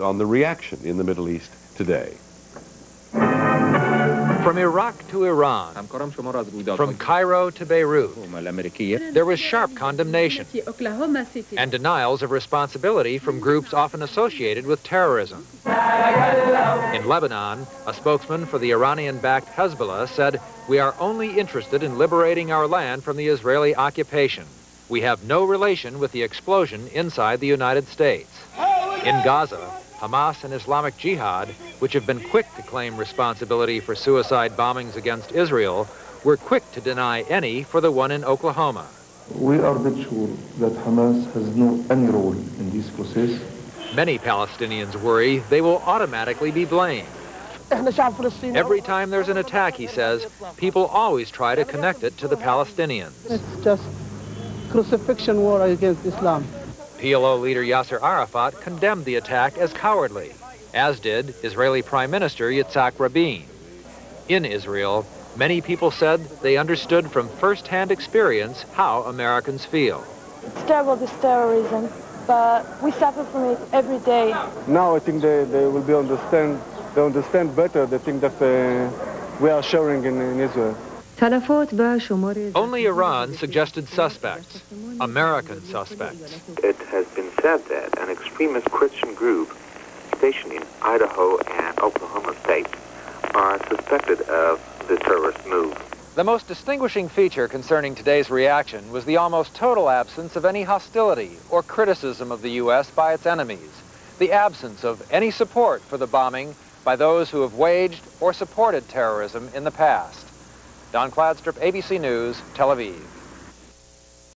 on the reaction in the Middle East today. From Iraq to Iran, from Cairo to Beirut, there was sharp condemnation and denials of responsibility from groups often associated with terrorism. In Lebanon, a spokesman for the Iranian-backed Hezbollah said, we are only interested in liberating our land from the Israeli occupation. We have no relation with the explosion inside the United States. In Gaza, Hamas and Islamic Jihad, which have been quick to claim responsibility for suicide bombings against Israel, were quick to deny any for the one in Oklahoma. We are not sure that Hamas has no any role in this process. Many Palestinians worry they will automatically be blamed. Every time there's an attack, he says, people always try to connect it to the Palestinians. It's just crucifixion war against Islam. PLO leader Yasser Arafat condemned the attack as cowardly, as did Israeli Prime Minister Yitzhak Rabin. In Israel, many people said they understood from first-hand experience how Americans feel. It's terrible, this terrorism, but we suffer from it every day. Now I think they, they will be understand, they understand better the thing that uh, we are sharing in, in Israel. Only Iran suggested suspects, American suspects. It has been said that an extremist Christian group stationed in Idaho and Oklahoma states are suspected of the terrorist move. The most distinguishing feature concerning today's reaction was the almost total absence of any hostility or criticism of the U.S. by its enemies, the absence of any support for the bombing by those who have waged or supported terrorism in the past. Don Kladstrup, ABC News, Tel Aviv.